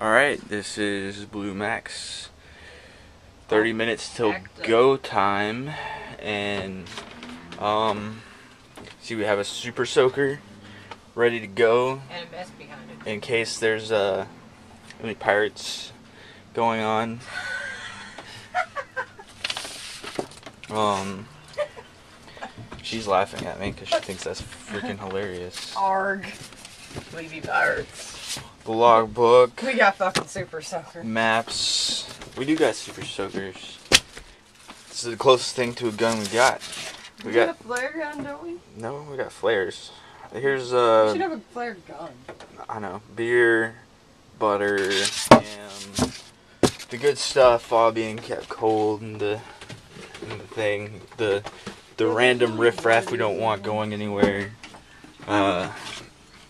Alright, this is Blue Max. 30 minutes till go time. And, um, see, we have a super soaker ready to go And a mess behind it. in case there's, uh, any pirates going on. Um, she's laughing at me because she thinks that's freaking hilarious. Arg. We be pirates. The logbook. We got fucking super soaker. maps. We do got super soakers. This is the closest thing to a gun we got. We got a flare gun, don't we? no, we got flares. Here's we uh, should have a flare gun. I know, beer, butter, ham, the good stuff, all being kept cold and the in the thing. The the random riffraff we don't want going anywhere. Uh,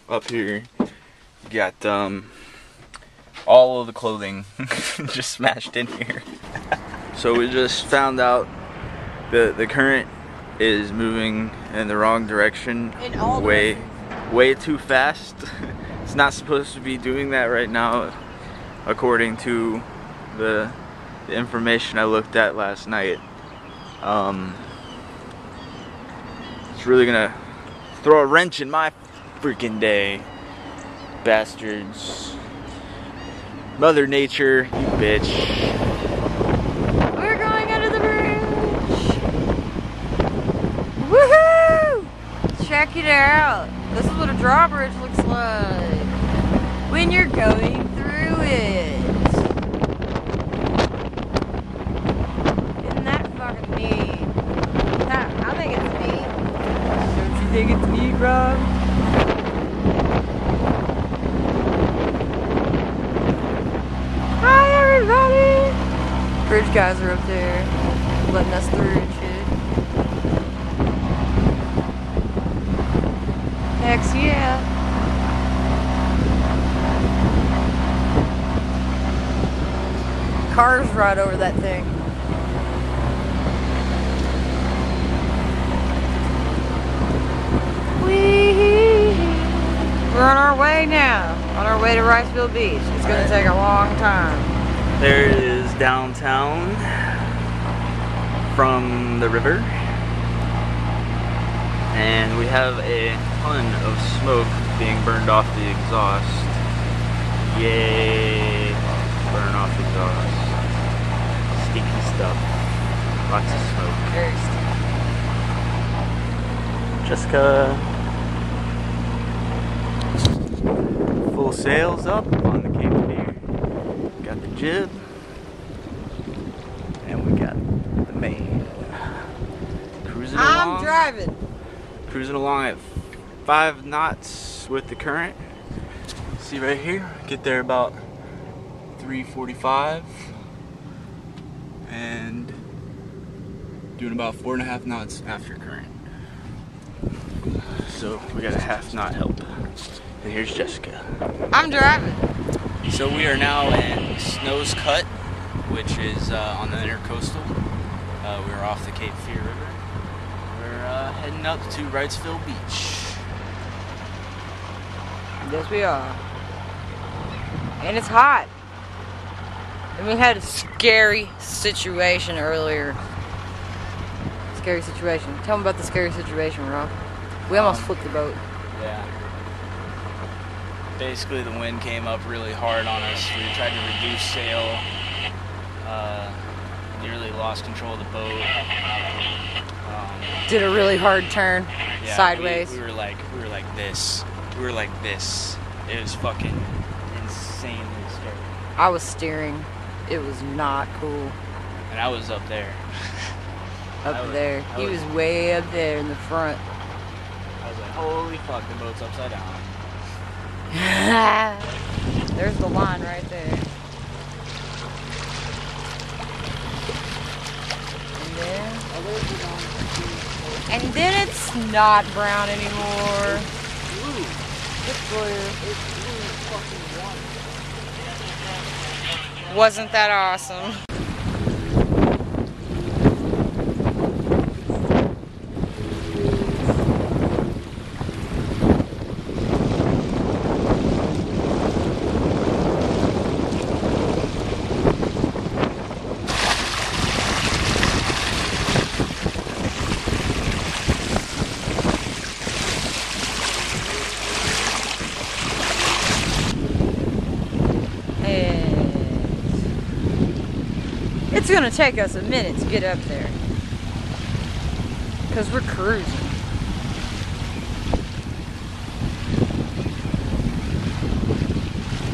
up here, we got um all of the clothing just smashed in here. so we just found out the the current is moving in the wrong direction way way too fast. it's not supposed to be doing that right now according to the, the information I looked at last night. Um, it's really gonna throw a wrench in my freaking day. Bastards. Mother Nature, you bitch. We're going under the bridge. Woohoo! Check it out. This is what a drawbridge looks like when you're going through it. Isn't that fucking neat? That, I think it's neat. Don't you think it's neat, Rob? Hi, everybody! Bridge guys are up there, letting us through and shit. Heck yeah. Cars right over that thing. We're on our way now. On our way to Wrightsville Beach. It's gonna take a long time. There is downtown from the river. And we have a ton of smoke being burned off the exhaust. Yay! Burn off exhaust. Sticky stuff. Lots of smoke. Very steep. Jessica. Full sails up on the Cape Fear. Got the jib. And we got the main. Cruising I'm along. Driving. Cruising along at five knots with the current. See right here, get there about 345 and doing about four and a half knots after current. So we got a half knot help. And here's Jessica. I'm driving. So we are now in Snow's Cut, which is uh, on the intercoastal. Uh, we're off the Cape Fear River. Heading up to Wrightsville Beach. Yes, we are. And it's hot. And we had a scary situation earlier. Scary situation. Tell me about the scary situation, Rob. We almost Um, flipped the boat. Yeah. Basically, the wind came up really hard on us. We tried to reduce sail. Uh, nearly lost control of the boat. Did a really hard turn yeah, sideways. We, were like, we were like this. We were like this. It was fucking insanely scary. I was steering. It was not cool And I was up there. up was- there. He was- was way up there in the front. I was like, holy fuck, the boat's upside down. There's the line right there. And then, it's not brown anymore. It's blue. Wasn't that awesome? It's gonna take us a minute to get up there. Because we're cruising.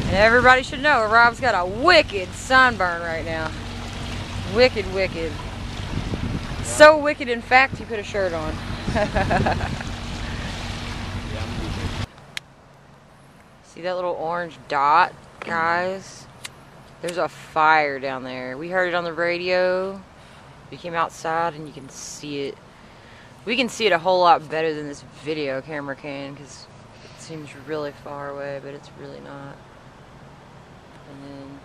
And everybody should know Rob's got a wicked sunburn right now. Wicked, wicked. So wicked, in fact, he put a shirt on. See that little orange dot, guys? There's a fire down there. We heard it on the radio. We came outside and you can see it. We can see it a whole lot better than this video camera can because it seems really far away, but it's really not. And then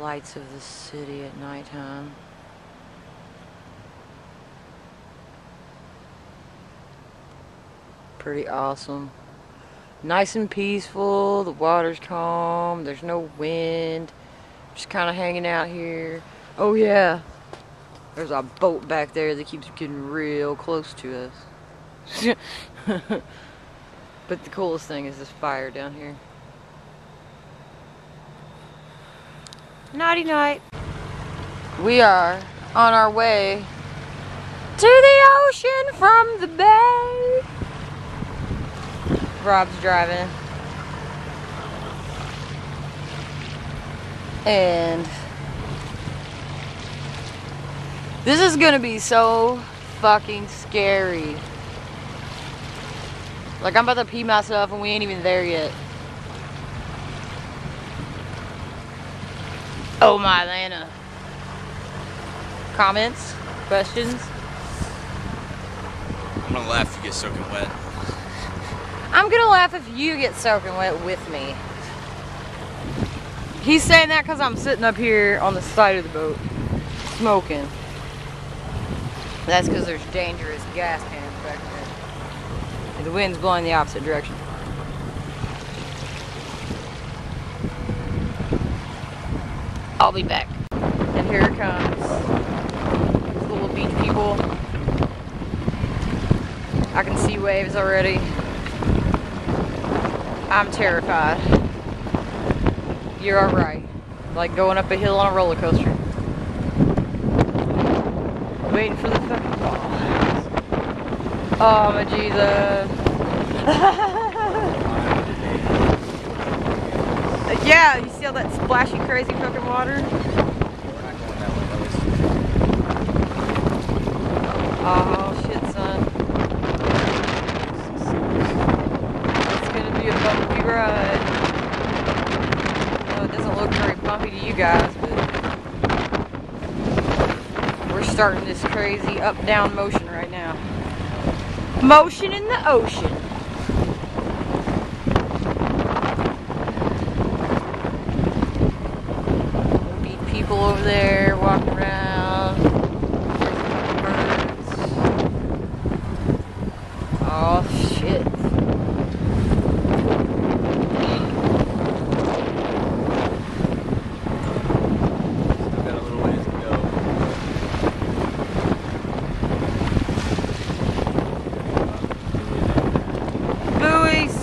lights of the city at nighttime. Pretty awesome. Nice and peaceful. The water's calm. There's no wind. Just kind of hanging out here. Oh yeah. There's a boat back there that keeps getting real close to us. but the coolest thing is this fire down here. Naughty night. We are on our way to the ocean from the bay. Rob's driving. And this is gonna be so fucking scary. Like I'm about to pee myself and we ain't even there yet. Oh my Atlanta. Comments? Questions? I'm gonna laugh if you get soaking wet. I'm gonna laugh if you get soaking wet with me. He's saying that because I'm sitting up here on the side of the boat, smoking. That's because there's dangerous gas cans back there. And the wind's blowing the opposite direction. I'll be back. And here it comes. Little beach people. I can see waves already. I'm terrified. You're alright. Like going up a hill on a roller coaster. Waiting for the fucking fall. Oh my Jesus. yeah, you see all that splashy crazy fucking water? Oh shit son. It's gonna be a bumpy ride. Well, it doesn't look very bumpy to you guys, but we're starting this crazy up-down motion right now. Motion in the ocean. Meet people over there walking around. Birds. Oh shit. Got a little ways to go. Buoys.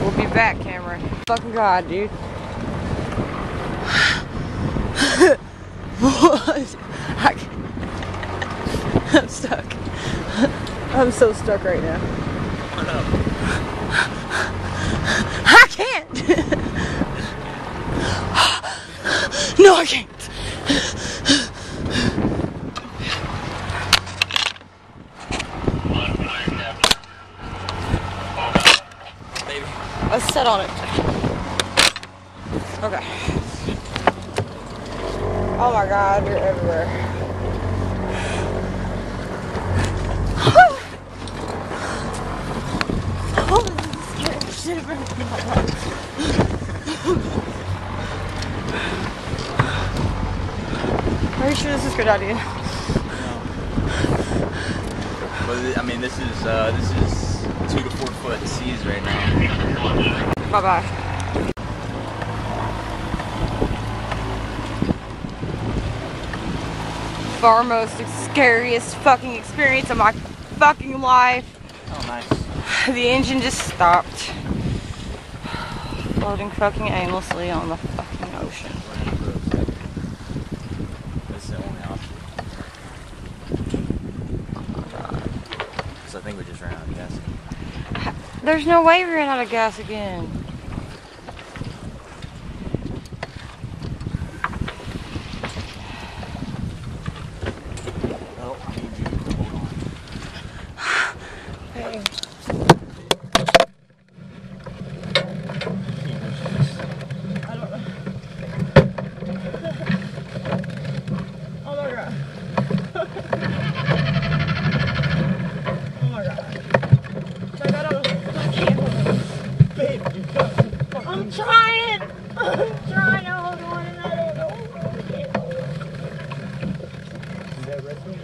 We'll be back, Cameron. Fucking god, dude. what? I, am stuck. I'm so stuck right now. I can't. no, I can't. Baby. Let's sit on it. Okay. Oh my god, you're everywhere. oh, this is scary shit. Are you sure this is a good idea? But th- I mean, this is uh, this is two to four foot seas right now. Bye bye. Far most scariest fucking experience of my fucking life. Oh, nice. The engine just stopped. Floating fucking aimlessly on the fucking ocean. That's the only option. Oh because I think we just ran out of gas. There's no way we ran out of gas again. Well, I need you to hold on. Oh my god. oh my god. I gotta, I can't hold on. Babe, you got I'm trying. I'm trying to hold on and I don't know. I can't hold on. Is that resting?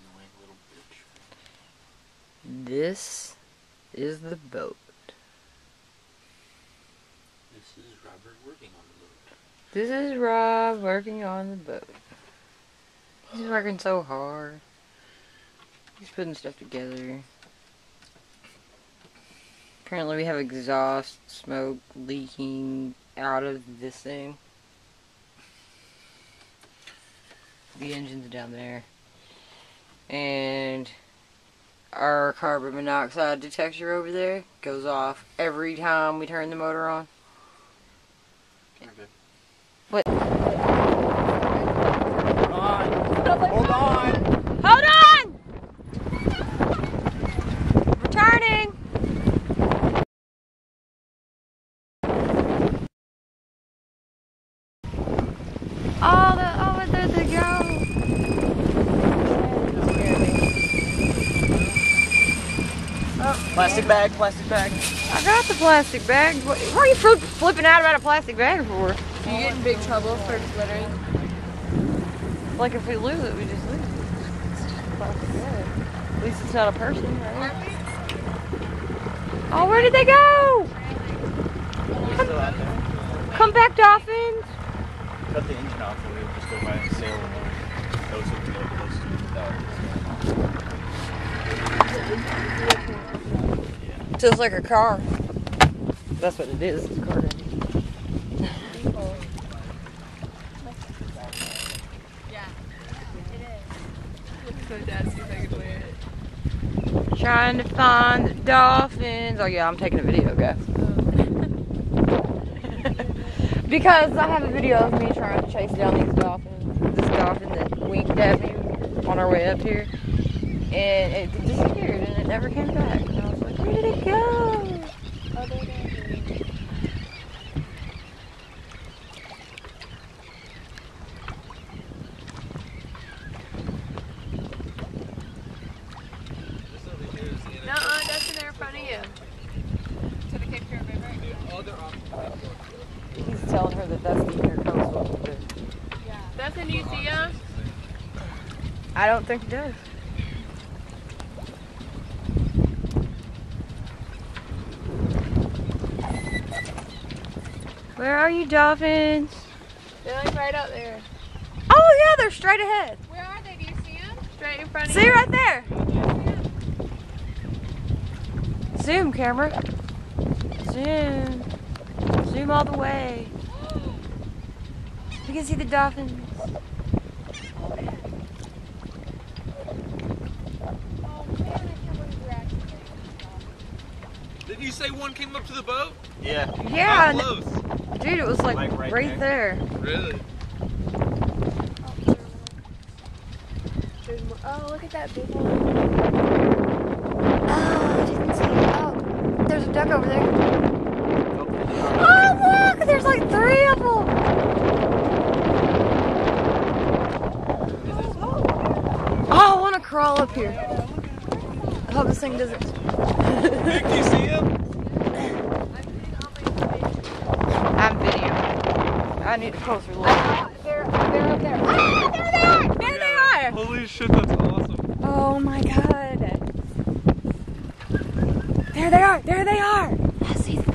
Annoying little bitch. This is the boat. This is Robert working on the boat. This is Rob working on the boat. He's working so hard. He's putting stuff together. Apparently, we have exhaust smoke leaking out of this thing. The engine's down there. And our carbon monoxide detector over there goes off every time we turn the motor on. Okay. What? Hold on! Hold on! Returning! Oh, the, oh, there they go. Plastic bag, plastic bag. I got the plastic bag. What, what are you flipping out about a plastic bag for? You get in big trouble for glittering. Like if we lose it, we just lose it. It's just a plastic bag. At least it's not a person, right? Oh, where did they go? Still out there. Come back, dolphins. Cut the engine off and we would just go by and sail along. Those would be like close to without. Just like a car. That's what it is. It's a car. So dad, see if I can wear it. Trying to find the dolphins. Oh yeah, I'm taking a video, guys. because I have a video of me trying to chase down these dolphins. This dolphin that winked at me on our way up here. And it disappeared and it never came back. And I was like, where did it go? No, that's in there in front of you. To the Cape Fear River. He's telling her that that's the intercoastal. but Doesn't he see us? I don't think it does. Where are you, dolphins? They're like right out there. Oh yeah, they're straight ahead. Where are they? Do you see them? Straight in front of See you. right there. Zoom, camera. Zoom. Zoom all the way. You can see the dolphins. Didn't you say one came up to the boat? Yeah. Yeah, How close? dude, it was like, Like right right, there. Really? Oh, look at that big one. Oh, I didn't see it. Oh, there's a duck over there. Oh, look! There's like three of them. Oh, I want to crawl up here. I hope this thing doesn't. Nick, do you see him? I'm videoing. I need a closer look. They're, they're up there. Ah, there they are! There they are! Holy shit, that's awesome. Oh my god. There they are. There they are. I see the.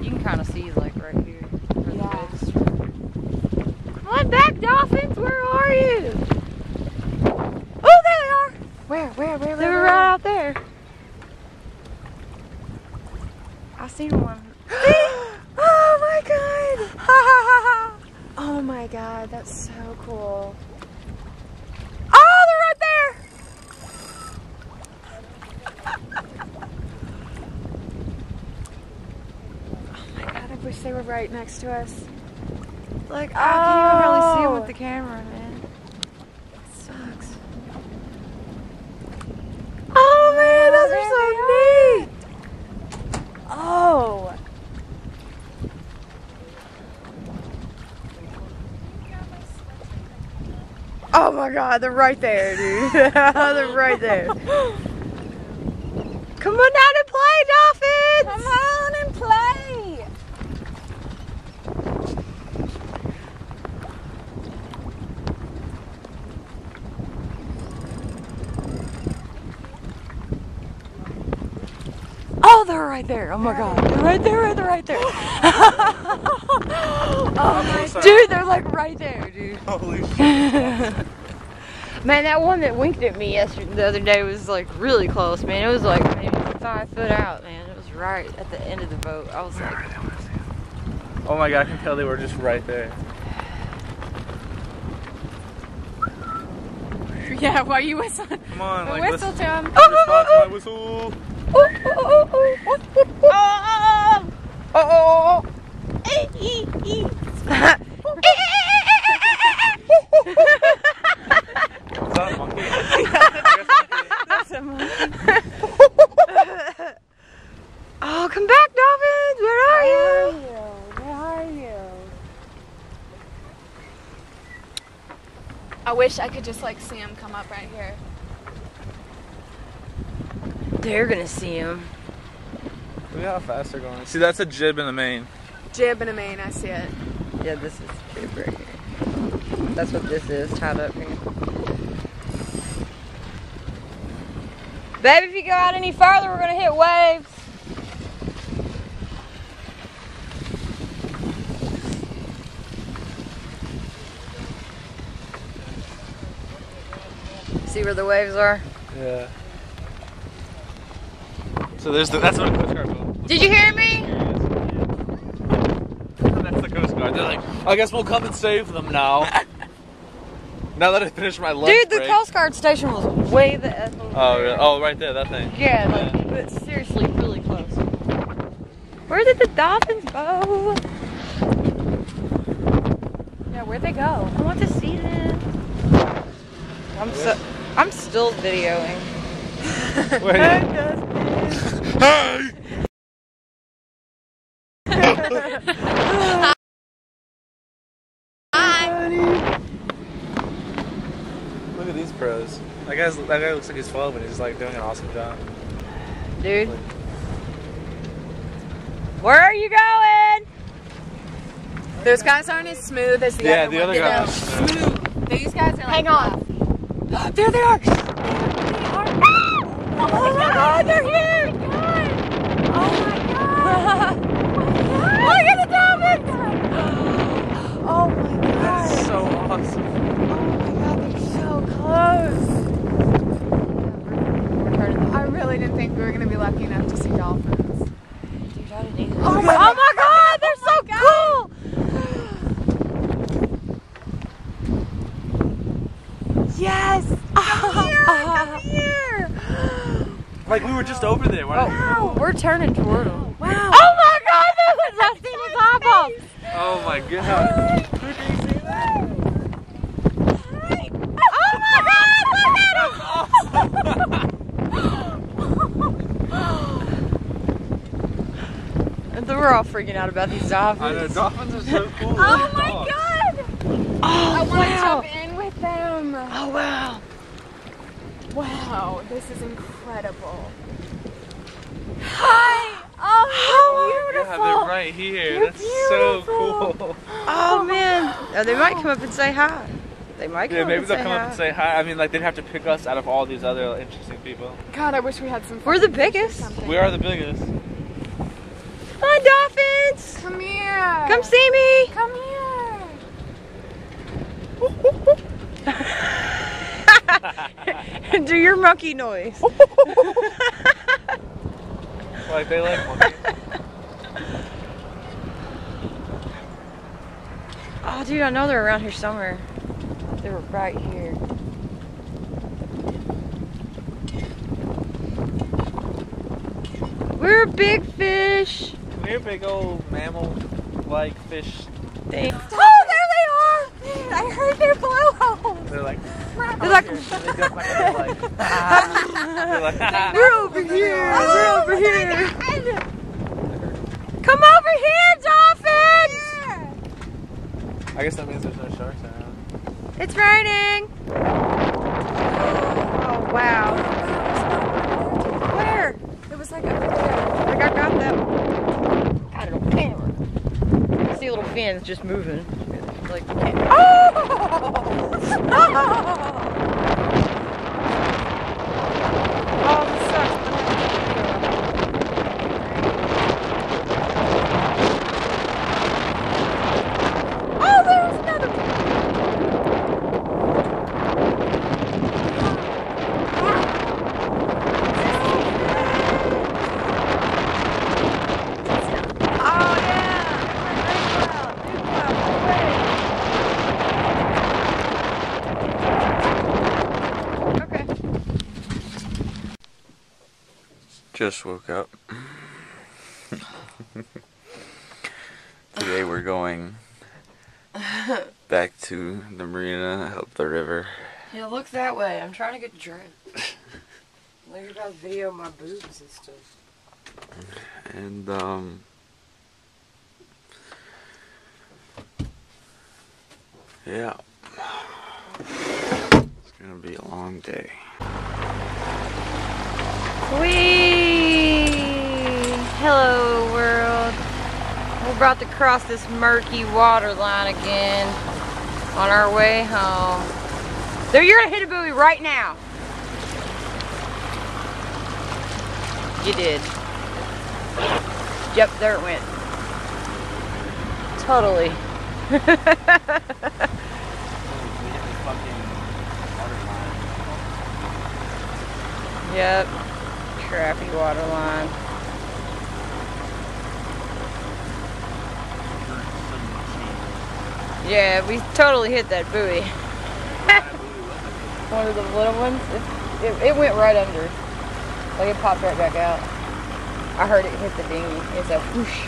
You can kind of see like right here. Yeah. Come on back, dolphins. Where are you? Oh, there they are. Where, where, where, They where? were where? right out there. I seen one. oh my god! oh my god, that's so cool. Oh, they're right there. Oh my god, I wish they were right next to us. Like, I can't even really see them Oh. with the oh. camera, man. Sucks. Oh man, those are so neat! Oh. Oh my god, they're right there, dude. they're right there. Come on down and play, dolphins! Come on and play! Oh, they're right there. Oh my god. They're right there, right there, right there. oh, dude, they're like right there, dude. Holy shit. Man, that one that winked at me yesterday, the other day was like really close, man. It was like maybe five foot out, man. It was right at the end of the boat. I was like, Oh my god, I can tell they were just right there. Yeah, why are you whistling? Come on, like Whistle listen. to him. Response to my whistle. oh, oh, oh, oh, oh, oh, oh, come back, dolphins! Where are you? Where are you? Where are you? I wish I could just like see him come up right here. They're gonna see him. Look how fast they're going. See, that's a jib in the main. Jib in the main, I see it. Yeah, this is jib right here. That's what this is, tied up here. Baby, if you go out any farther, we're gonna hit waves. See where the waves are? Yeah. So there's the, that's what a Coast Guard boat. Did you hear me? Oh, that's the Coast Guard. They're like, I guess we'll come and save them now. now that I finished my lunch Dude, the break. Coast Guard station was way the F over Oh, there. really? oh, right there, that thing. Yeah, like, but seriously, really close. Where did the dolphins go? Yeah, where'd they go? I want to see them. I'm so, I'm still videoing. Wait. hey! Look at these pros. That guy's that guy looks like he's 12 and he's like doing an awesome job. Dude. Where are you going? Those guys aren't as smooth as the Yeah, other the other ones. guy. Smooth. These guys are like Hang on. there they are. Oh my god, they're here! Oh my god! Look at the dolphins! Oh my god! That's so awesome. Oh my god, they're so close! I really didn't think we were gonna be lucky enough to see dolphins. Oh my, oh my god, they're so cool! Yes! Come here, come here! Like we were just over there. Why Oh, we're turning toward them. Wow! Oh my god, that was I seen his eyeballs! Oh my god. Oh my god, look at him! And then we're all freaking out about these I know dolphins. dolphins are so cool. Oh my god! Oh, I Oh want to wow! jump in with them. Oh wow! Wow, this is incredible. Hi! Yeah, they're right here. You're That's so cool. Oh man! Oh, they might come up and say hi. They might come Yeah, up maybe and they'll say come hi. up and say hi. I mean, like they'd have to pick us out of all these other interesting people. God, I wish we had some. We're the fucking fish or biggest. We are the biggest. Hi, dolphins! Come here. Come see me! Come here. Do your monkey noise. Like they like monkeys. Oh, dude, I know they're around here somewhere. They were right here. We're a big fish. We're big old mammal-like fish. Thing. Oh, there they are! I heard their blowholes. They're like. They're like, They jump back and they're like. they're like. Ah. we're over here. Oh, we're over here. Come over here, dolphins! I guess that means there's no sharks around. It's raining. Oh wow. Where? It was like over there. Like I got that. Got it on camera. See little fins just moving. Like can't. Oh! oh, this sucks. Oh, there was another one. Oh yeah! Big cloud, big cloud. Okay. Just woke up. Today we're going back to the marina, up the river. Yeah, look that way. I'm trying to get dressed. Look about video my boobs and stuff. And, um. Yeah. It's gonna be a long day. Whee! Hello, world. We're about to cross this murky water line again on our way home. There, you're gonna hit a buoy right now. You did. Yep, there it went. Totally. Yep. Crappy water line. Yeah, we totally hit that buoy. One of the little ones. It, it, it went right under. Like it popped right back out. I heard it hit the dinghy. It's a whoosh.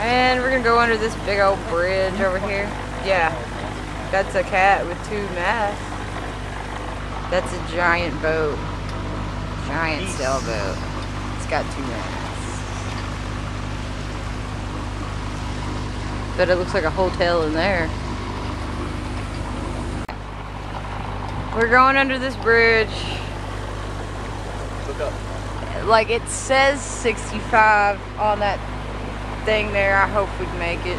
And we're gonna go under this big old bridge over here. Yeah. That's a cat with two masts. That's a giant boat. Giant sailboat. It's got two masts. But it looks like a hotel in there. We're going under this bridge. Look up. Like it says 65 on that thing there. I hope we'd make it.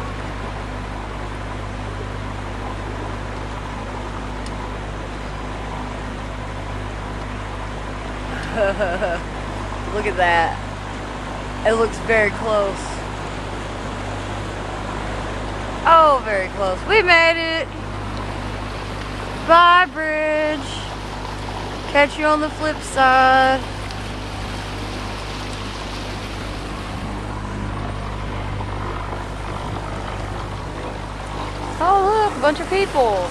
Look at that. It looks very close. Oh, very close. We made it. Bye, bridge. Catch you on the flip side. Oh, look, a bunch of people.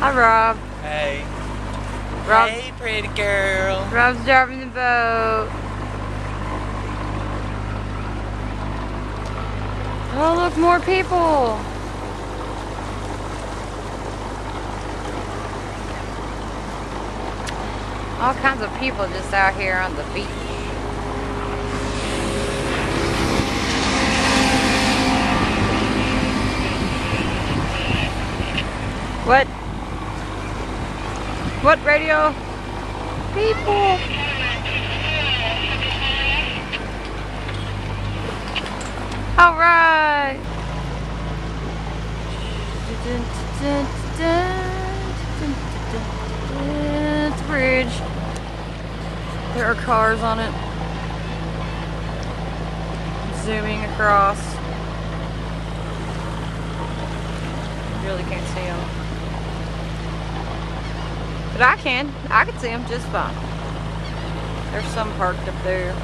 Hi, Rob. Hey. Rob, Hey, pretty girl. Rob's driving the boat. Oh, look, more people. All kinds of people just out here on the beach. What? What radio? People. All right. It's a bridge. There are cars on it. Zooming across. Really can't see them. But I can. I can see them just fine. There's some parked up there.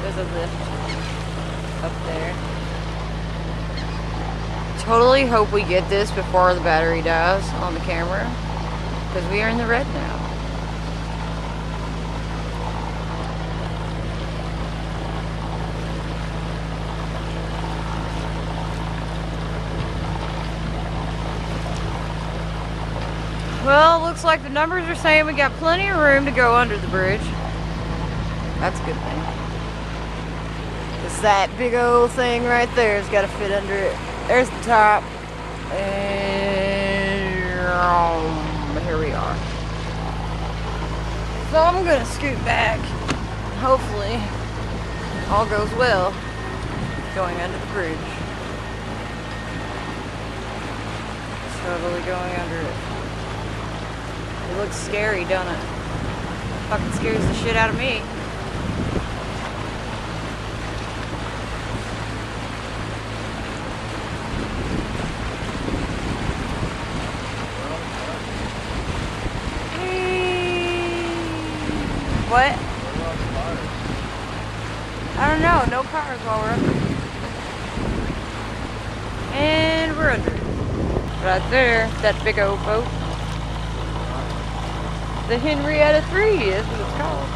There's a lift up there. Totally hope we get this before the battery dies on the camera. Because we are in the red now. Well, looks like the numbers are saying we got plenty of room to go under the bridge. That's a good thing. That big old thing right there has got to fit under it. There's the top. And here we are. So I'm going to scoot back. Hopefully, all goes well going under the bridge. Totally going under it. It looks scary, don't it? Fucking scares the shit out of me. What? I don't And we're under. Right there, that big old boat. The Henrietta 3 is what it's called.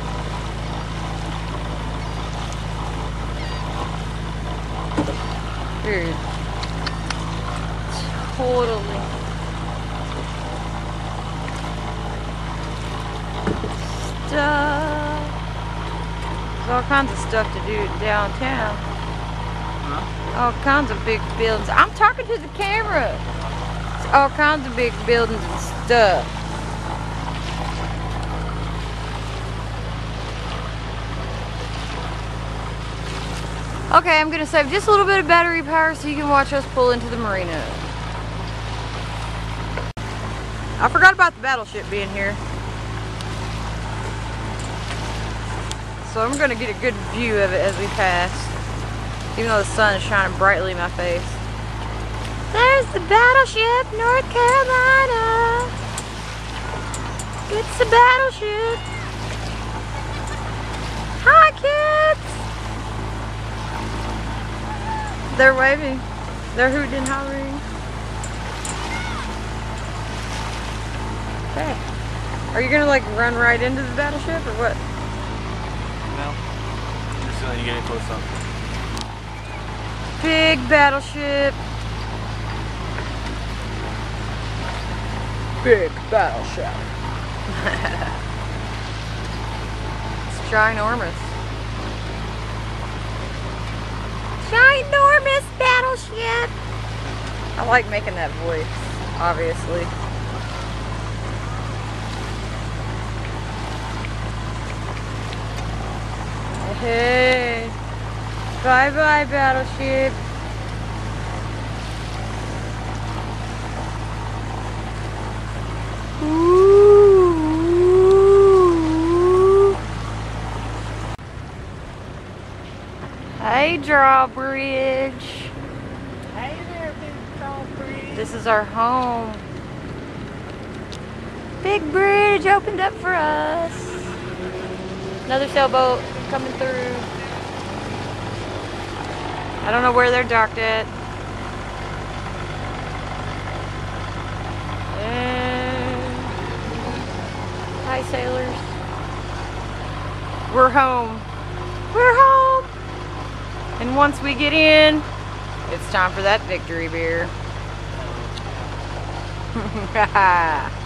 Dude. Totally. Stuff. All kinds of stuff to do downtown. All kinds of big buildings. I'm talking to the camera. It's all kinds of big buildings and stuff. Okay, I'm gonna save just a little bit of battery power so you can watch us pull into the marina. I forgot about the battleship being here. So I'm gonna get a good view of it as we pass. Even though the sun is shining brightly in my face. There's the battleship, North Carolina. It's the battleship. Hi, kids. They're waving. They're hooting and hollering. Okay. Are you gonna like run right into the battleship or what? No. Just letting you get it close up. Big battleship. Big battleship. it's ginormous. Ginormous battleship. I like making that voice, obviously. Hey. Bye bye, battleship. Ooh. Hey, drawbridge. Hey there, big breeze. This is our home. Big bridge opened up for us. Another sailboat coming through. I don't know where they're docked at. And hi sailors. We're home. We're home. And once we get in, it's time for that victory beer.